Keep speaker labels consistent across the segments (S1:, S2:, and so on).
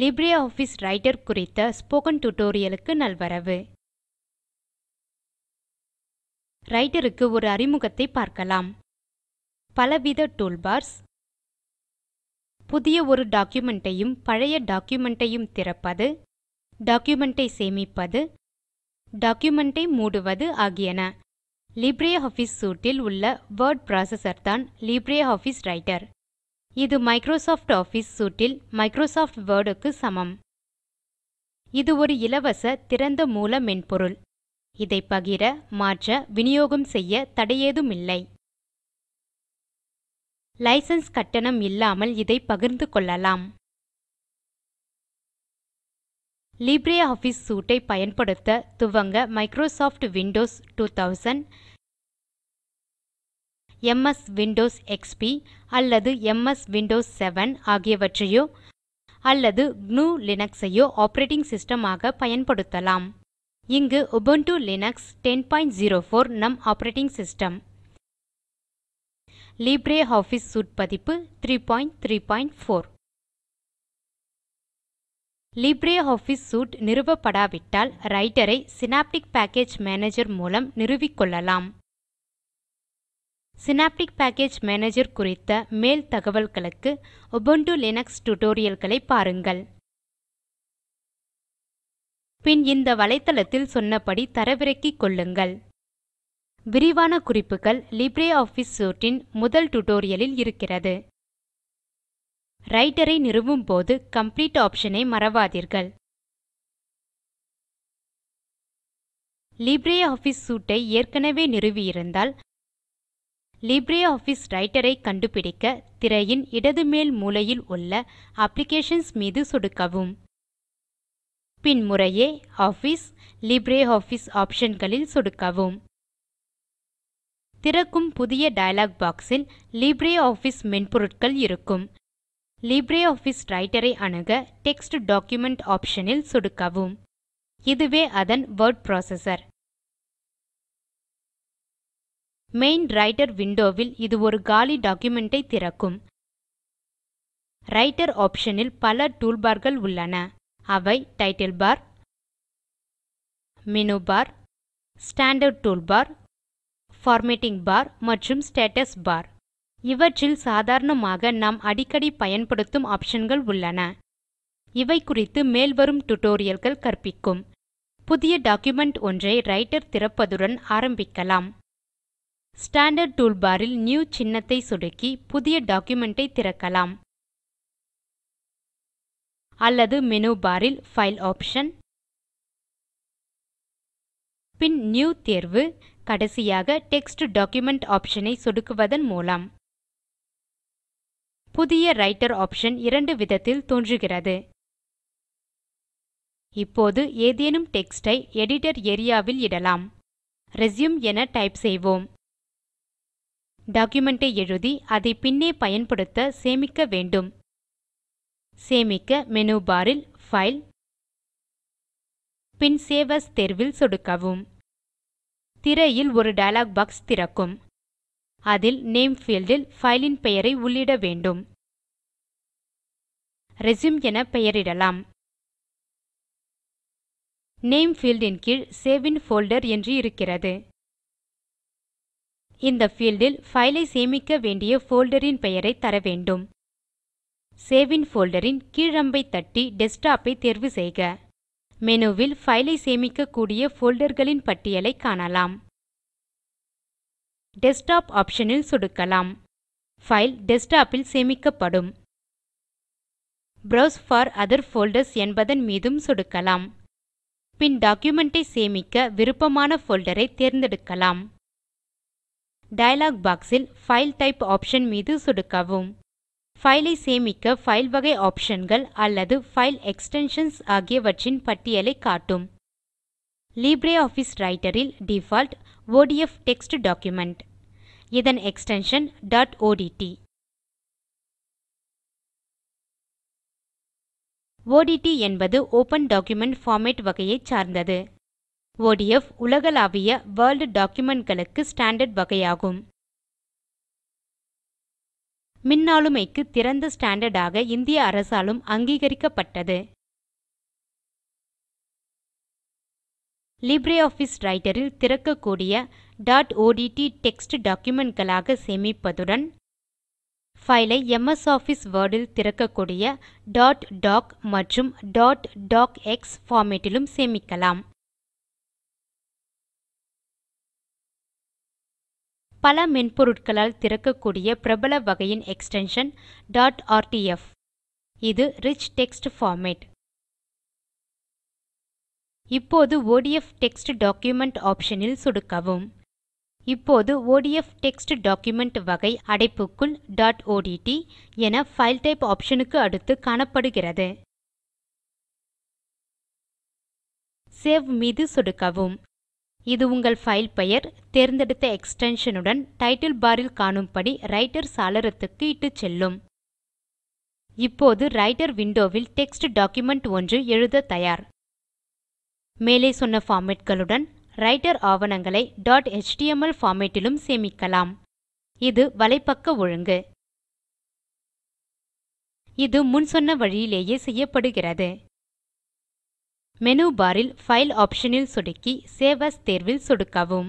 S1: Libre office Writer குறித்த spoken டியூட்டோரியலுக்கு நல்வரவு ரைட்டருக்கு ஒரு அறிமுகத்தை பார்க்கலாம் பலவித டூல்பார்ஸ் புதிய ஒரு டாக்குமெண்ட்டையும் பழைய டாக்குமெண்ட்டையும் திறப்பது டாக்குமெண்ட்டை சேமிப்பது டாக்குமெண்ட்டை மூடுவது ஆகியன லிப்ரே ஆஃபீஸ் சூட்டில் உள்ள வேர்ட் ப்ராசஸர் தான் லிப்ரே ஆஃபீஸ் ரைட்டர் இது மைக்ரோசாஃப்ட் ஆஃபிஸ் சூட்டில் மைக்ரோசாஃப்ட் வேர்டுக்கு சமம் இது ஒரு இலவச திறந்த மூல மென்பொருள் இதை பகிர மாற்ற விநியோகம் செய்ய தடையேதுமில்லை லைசன்ஸ் கட்டணம் இல்லாமல் இதை பகிர்ந்து கொள்ளலாம் ஆஃபீஸ் சூட்டை பயன்படுத்த துவங்க Microsoft Windows 2000 MS Windows XP அல்லது எம்எஸ் விண்டோஸ் செவன் ஆகியவற்றையோ அல்லது gnu லினக்ஸையோ ஆப்பரேட்டிங் சிஸ்டமாக பயன்படுத்தலாம் இங்கு Ubuntu Linux ten point zero four நம் operating system Libre office suite பதிப்பு three three point point four Libre office suite நிறுவப்படாவிட்டால் ரைட்டரை சினாப்டிக் பேக்கேஜ் மேனேஜர் மூலம் நிறுவிக்கொள்ளலாம் சினாப்டிக் பேக்கேஜ் மேனேஜர் குறித்த மேல் தகவல்களுக்கு உபுண்டு லினக்ஸ் டுடோரியல்களை பாருங்கள் பின் இந்த வலைத்தளத்தில் சொன்னபடி தரவிறக்கிக் கொள்ளுங்கள் விரிவான குறிப்புகள் லிப்ரே ஆஃபீஸ் சூட்டின் முதல் டுடோரியலில் இருக்கிறது ரைட்டரை நிறுவும் போது கம்ப்ளீட் ஆப்ஷனை மறவாதீர்கள் ஆஃபீஸ் சூட்டை ஏற்கனவே நிறுவியிருந்தால் லிப்ரியாஃபிஸ் ரைட்டரை கண்டுபிடிக்க திரையின் இடது மேல் மூலையில் உள்ள அப்ளிகேஷன்ஸ் மீது சொடுக்கவும் பின் முறையே ஆஃபிஸ் லிப்ரியாஃபிஸ் ஆப்ஷன்களில் சொடுக்கவும் திறக்கும் புதிய டயலாக் boxயில் லிப்ரியாஃபிஸ் மென்பொருட்கள் இருக்கும் லிப்ரியாஃபிஸ் ரைட்டரை அணுக டெக்ஸ்ட் டாக்குமென்ட் ஆப்ஷன் இல் சொடுக்கவும் இதுவே அதன் வோர்ட் புரோசெசர் மெயின் ரைட்டர் விண்டோவில் இது ஒரு காலி டாக்குமென்ட் ஐ திறக்கும் ரைட்டர் ஆப்ஷனில் பல டூல்பார்கள் உள்ளன அவை title bar menu bar standard toolbar formatting bar மற்றும் ஸ்டேட்டஸ் பார் இவற்றில் சாதாரணமாக நாம் அடிக்கடி பயன்படுத்தும் ஆப்ஷன்கள் உள்ளன இவை குறித்து மேல்வரும் டுடோரியல்கள் கற்பிக்கும் புதிய டாக்குமெண்ட் ஒன்றை ரைட்டர் திறப்பதுடன் ஆரம்பிக்கலாம் ஸ்டாண்டார்ட் டூல்பார் ல் நியூ சின்னத்தை சொடுக்கி புதிய டாக்குமென்ட் ஐ திறக்கலாம் அல்லது மெனு பார் ல் பைல் ஆப்ஷன் பின் நியூ தேர்வு கடைசியாக டெக்ஸ்ட் டாக்குமெண்ட் ஆப்ஷனை சொடுக்குவதன் மூலம் புதிய ரைட்டர் ஆப்ஷன் இரண்டு விதத்தில் தோன்றுகிறது இப்போது ஏதேனும் டெக்ஸ்ட் எடிட்டர் ஏரியாவில் இடலாம் ரெச்யூம் என டைப் செய்வோம் டாக்குமென்ட்டை எழுதி அதை பின்னே பயன்படுத்த சேமிக்க வேண்டும் சேமிக்க மெனு பாரில் ஃபைல் பின் சேவ் அஸ் தேர்வில் சொடுக்கவும் திரையில் ஒரு டயலாக் பாக்ஸ் திறக்கும் அதில் நேம் ஃபீல்டில் ஃபைலின் பெயரை உள்ளிட வேண்டும் ரெஸ்யூம் என பெயரிடலாம் நேம் ஃபீல்டின் கீழ் சேவ் இன் ஃபோல்டர் என்று இருக்கிறது இந்த பீல்ட் இல் பைல் ஐ சேமிக்க வேண்டிய போல்டர் ன் பெயரை வேண்டும் சேவ் இன் போல்டர் ன் கீழ் தட்டி டெஸ்க்டாப் ஐ தேர்வு செய்க மெனுவில் ஃபைலை சேமிக்கக்கூடிய போல்டர் களின் பட்டியலை காணலாம் டெஸ்க்டாப் ஆப்ஷனில் ல் சொடுக்கலாம் பைல் டெஸ்க்டாப் சேமிக்கப்படும் ப்ரோவ்ஸ் ஃபார் அதர் ஃபோல்டர்ஸ் என்பதன் மீதும் சொடுக்கலாம் பின் டாக்குமென்ட் ஐ சேமிக்க விருப்பமான போல்டர் தேர்ந்தெடுக்கலாம் dialog box file file type option மீது சொடுக்கவும் பைல் ஐ சேமிக்க பைல் வகை ஆப்ஷன்கள் அல்லது பைல் எக்ஸ்டென்ஷன்ஸ் ஆகியவற்றின் பட்டியலைக் காட்டும் லீப்ரே ஆஃபீஸ் ரைட்டரில் டிஃபால்ட் ஓடிஎஃப் டெக்ஸ்ட் டாக்குமெண்ட் இதன் எக்ஸ்டென்ஷன் டாட் ஓடிடி ஓடிடி என்பது ஓப்பன் டாக்குமெண்ட் ஃபார்மேட் வகையைச் சார்ந்தது ஒடிஎஃப் உலகளாவிய வர்ல்ட் documentகளுக்கு ஸ்டாண்டர்ட் வகையாகும் மின்னாளுமைக்கு திறந்த ஸ்டாண்டர்ட் ஆக இந்திய அரசாலும் அங்கீகரிக்கப்பட்டது லிப்ரியாஃபிஸ் ரைட்டர் இல் திறக்கக்கூடிய டாட் ஓடிடி டெக்ஸ்ட் டாக்குமெண்ட்களாக சேமிப்பதுடன் ஃபைலை எம்எஸ் ஆஃபிஸ் வேர்டில் திறக்கக்கூடிய டாட் டாக் மற்றும் டாட் டாக் எக்ஸ் லும் சேமிக்கலாம் பல மென்பொருட்களால் திறக்கக்கூடிய பிரபல வகையின் எக்ஸ்டென்ஷன் டாட் ஆர்டிஎஃப் இது ரிச் டெக்ஸ்ட் ஃபார்மேட் இப்போது ஒடிஎஃப் டெக்ஸ்ட் டாக்குமெண்ட் ஆப்ஷனில் சொடுக்கவும் இப்போது ஒடிஎஃப் டெக்ஸ்ட் டாக்குமெண்ட் வகை அடைப்புக்குள் டாட் ஓடிடி என ஃபைல் டைப் ஆப்ஷனுக்கு அடுத்து காணப்படுகிறது சேவ் மீது சொடுக்கவும் இது உங்கள் ஃபைல் பெயர் தேர்ந்தெடுத்த எக்ஸ்டென்ஷனுடன் டைட்டில் பாரில் காணும்படி ரைட்டர் சாளரத்துக்கு இட்டுச் செல்லும் இப்போது ரைட்டர் விண்டோவில் டெக்ஸ்ட் டாக்குமெண்ட் ஒன்று எழுத தயார் மேலே சொன்ன ஃபார்மேட்களுடன் ரைட்டர் ஆவணங்களை டாட் எச்டிஎம்எல் ஃபார்மேட்டிலும் சேமிக்கலாம் இது வலைப்பக்க ஒழுங்கு இது முன் சொன்ன வழியிலேயே செய்யப்படுகிறது மேனு பார் ல் பைல் ஆப்ஷன் ல் சொடுக்கி சேவ் ஏஎஸ் தேர்வில் சொடுக்கவும்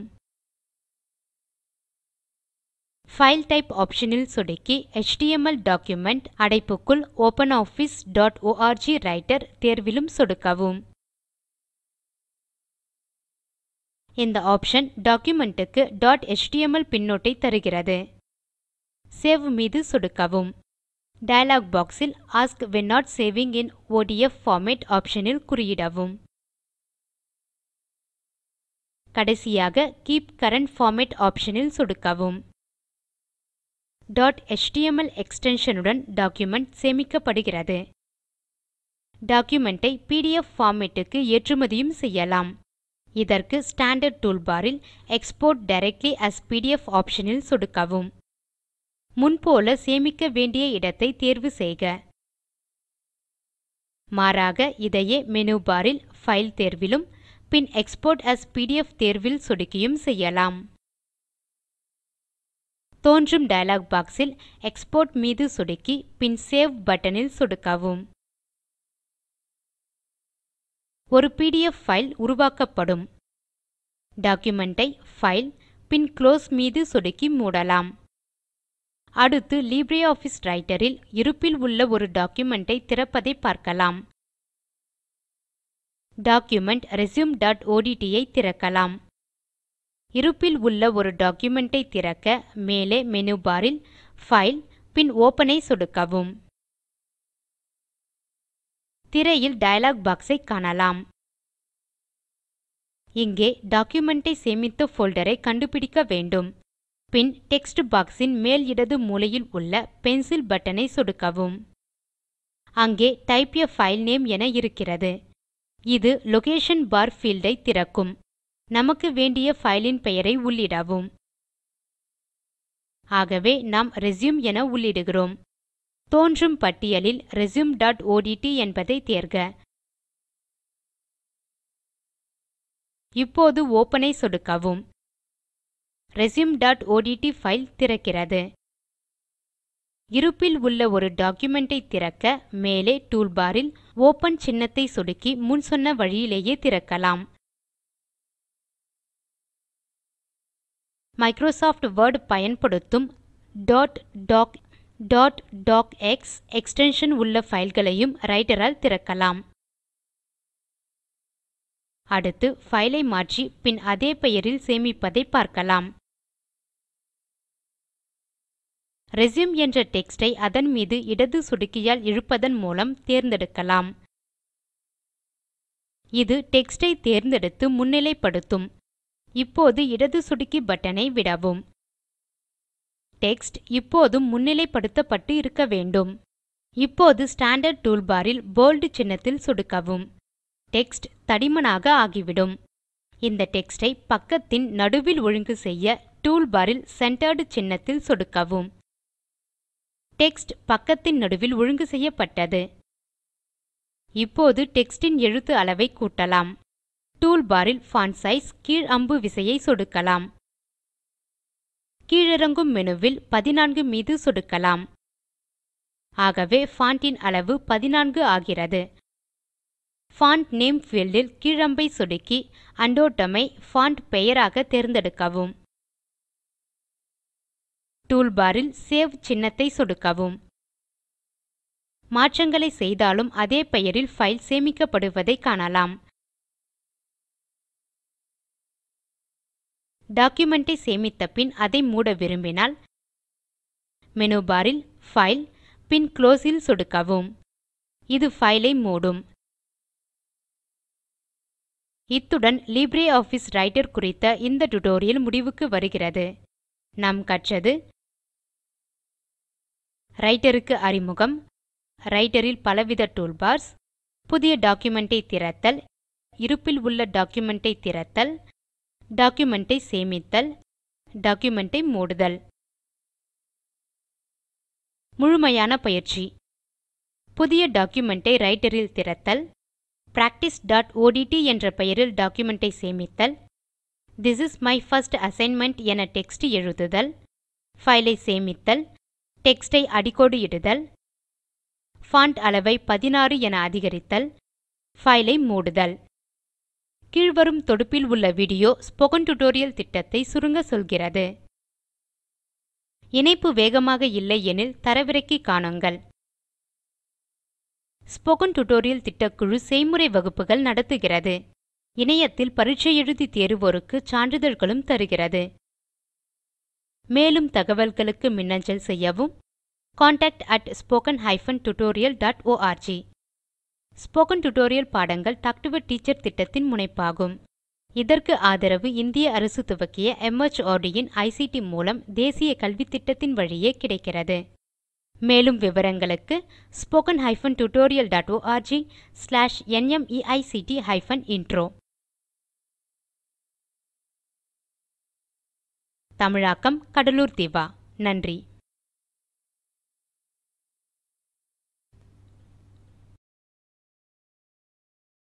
S1: பைல் டைப் ஆப்ஷன் ல் சொடுக்கி எச்டிஎம்எல் டாக்குமெண்ட் அடைப்புக்குள் ஆஃபிஸ் டாட் ஓஆர்ஜி ரைட்டர் தேர்விலும் சொடுக்கவும் இந்த ஆப்ஷன் டாக்குமெண்ட் க்கு டாட் எச்டிஎம்எல் பின்னொட்டை தருகிறது சேவ் மீது சொடுக்கவும் டயலாக் பாக்ஸில் ask when not saving in ODF format ஆப்ஷனில் குறியிடவும் கடைசியாக கீப் கரண்ட் ஃபார்மேட் ஆப்ஷனில் சொடுக்கவும் டாட் எச்டிஎம்எல் எக்ஸ்டென்ஷனுடன் டாக்குமெண்ட் சேமிக்கப்படுகிறது டாக்குமெண்ட்டை பிடிஎஃப் ஃபார்மேட்டுக்கு ஏற்றுமதியும் செய்யலாம் இதற்கு ஸ்டாண்டர்ட் டூல்பாரில் எக்ஸ்போர்ட் டைரக்ட்லி ஏஎஸ் பிடிஎஃப் ஆப்ஷனில் சொடுக்கவும் முன்போல சேமிக்க வேண்டிய இடத்தை தேர்வு செய்க மாறாக இதையே மெனு பாரில் ஃபைல் தேர்விலும் பின் எக்ஸ்போர்ட் அஸ் பிடிஎஃப் தேர்வில் சொடுக்கியும் செய்யலாம் தோன்றும் டயலாக் பாக்ஸில் எக்ஸ்போர்ட் மீது சொடுக்கி பின் சேவ் பட்டனில் சொடுக்கவும் ஒரு பிடிஎஃப் ஃபைல் உருவாக்கப்படும் டாக்குமென்ட் ஐ பின் குளோஸ் மீது சொடுக்கி மூடலாம் அடுத்து லிப்ரியாஃபிஸ் ரைட்டர் ரைட்டரில் இருப்பில் உள்ள ஒரு டாக்குமென்ட் ஐ திறப்பதை பார்க்கலாம் டாக்குமென்ட் resumeஒட்ட் ஐ திறக்கலாம் இருப்பில் உள்ள ஒரு டாக்குமென்ட் ஐ திறக்க மேலே மெனு பாரில் ஃபைல் பின் ஒப்பன் ஐ சொடுக்கவும் திரையில் டயலாக் பாக்ஸ் ஐ காணலாம் இங்கே டாக்குமென்ட் ஐ சேமித்த ஃபோல்டரை கண்டுபிடிக்க வேண்டும் பின் டெக்ஸ்ட் பாக்ஸ் இன் மேல் இடது மூலையில் உள்ள பென்சில் பட்டன் ஐ சொடுக்கவும் அங்கே டைப் ஆ பைல் நேம் என இருக்கிறது இது லொகேஷன் பார் பீல்ட் ஐ திறக்கும் நமக்கு வேண்டிய பைல் பெயரை உள்ளிடவும் ஆகவே நாம் ரெச்யூம் என உள்ளிடுகிறோம் தோன்றும் பட்டியலில் resumeஒட்ட் என்பதை தேர்க இப்போது ஒப்பன் ஐ சொடுக்கவும் resumeஒட்ட் பைல் திறக்கிறது இருப்பில் உள்ள ஒரு டாக்குமென்ட் ஐ திறக்க மேலே டூல்பாரில் ஓப்பன் சின்னத்தை சொடுக்கி முன் சொன்ன வழியிலேயே திறக்கலாம் மைக்ரோசாஃப்ட் வேர்ட் பயன்படுத்தும் doc docx எக்ஸ்டென்ஷன் உள்ள ஃபைல்களையும் ரைட்டரால் திறக்கலாம் அடுத்து ஃபைலை மாற்றி பின் அதே பெயரில் சேமிப்பதை பார்க்கலாம் ரெச்யூம் என்ற டெக்ஸ்ட் ஐ அதன் மீது இடது சொடுக்கியால் இழுப்பதன் மூலம் தேர்ந்தெடுக்கலாம் இது டெக்ஸ்ட் ஐ தேர்ந்தெடுத்து முன்னிலைப்படுத்தும் இப்போது இடது சொடுக்கி பட்டனை விடவும் டெக்ஸ்ட் இப்போதும் முன்னிலைப்படுத்தப்பட்டு இருக்க வேண்டும் இப்போது ஸ்டாண்டர்ட் டூல்பாரில் போல்டு போல்ட் சின்னத்தில் சொடுக்கவும் டெக்ஸ்ட் தடிமனாக ஆகிவிடும் இந்த டெக்ஸ்டை பக்கத்தின் நடுவில் ஒழுங்கு செய்ய டூல்பாரில் சென்டர்டு சின்னத்தில் சொடுக்கவும் டெக்ஸ்ட் பக்கத்தின் நடுவில் ஒழுங்கு செய்யப்பட்டது இப்போது டெக்ஸ்டின் எழுத்து அளவை கூட்டலாம் டூல்பாரில் ல் சைஸ் கீழ் அம்பு விசையை சொடுக்கலாம் கீழிறங்கும் மெனுவில் பதினான்கு மீது சொடுக்கலாம் ஆகவே ஃபாண்டின் அளவு பதினான்கு ஆகிறது ஃபாண்ட் நேம் ஃபீல்டில் கீழ் அம்பை சொடுக்கி உண்டோட்டும் ஐ பெயராக தேர்ந்தெடுக்கவும் டூல்பார் ல் சேவ் சின்னத்தை சொடுக்கவும் மாற்றங்களை செய்தாலும் அதே பெயரில் ஃபைல் சேமிக்கப்படுவதைக் காணலாம் டாக்குமெண்ட்டை ஐ சேமித்த பின் அதை மூட விரும்பினால் மெனுபாரில் ஃபைல் பின் குளோஸ் ல் சொடுக்கவும் இது ஃபைலை மூடும் இத்துடன் லிப்ரியாஃபிஸ் ரைட்டர் குறித்த இந்த டுடோரியல் முடிவுக்கு வருகிறது நாம் கற்றது ரைட்டருக்கு அறிமுகம் ரைட்டரில் பலவித டூல்பார்ஸ் புதிய டாக்குமெண்ட்டை திறத்தல் இருப்பில் உள்ள டாக்குமெண்ட்டை திறத்தல் டாக்குமெண்ட்டை சேமித்தல் டாக்குமெண்ட்டை மூடுதல் முழுமையான பயிற்சி புதிய டாக்குமெண்ட்டை ரைட்டரில் திறத்தல் practice.odt என்ற பெயரில் டாக்குமெண்ட்டை சேமித்தல் this is my first assignment என டெக்ஸ்ட் எழுதுதல் ஃபைலை சேமித்தல் டெக்ஸ்ட் ஐ அடிக்கோடு இடுதல் ஃபாண்ட் அளவை 16 என அதிகரித்தல் ஃபைலை ஐ மூடுதல் கீழ்வரும் தொடுப்பில் உள்ள வீடியோ ஸ்போக்கன் டியூட்டோரியல் திட்டத்தை சுருங்க சொல்கிறது இணைப்பு வேகமாக இல்லை எனில் தரவிறக்கி காணுங்கள் ஸ்போக்கன் டியூட்டோரியல் திட்டக்குழு செய்முறை வகுப்புகள் நடத்துகிறது இணையத்தில் பரீட்சை எழுதி தேர்வோருக்கு சான்றிதழ்களும் தருகிறது மேலும் தகவல்களுக்கு மின்னஞ்சல் செய்யவும் contact at spoken tutorialorg tutorial dot org spoken tutorial பாடங்கள் டாக் டு டீச்சர் திட்டத்தின் முனைப்பாகும் இதற்கு ஆதரவு இந்திய அரசு துவக்கிய MHRD இன் ஐசிடி மூலம் தேசிய கல்வித்திட்டத்தின் வழியே கிடைக்கிறது மேலும் விவரங்களுக்கு spoken hyphen tutorial dot org slash NMEICT hyphen intro தமிழாக்கம் கடலூர் திவா நன்றி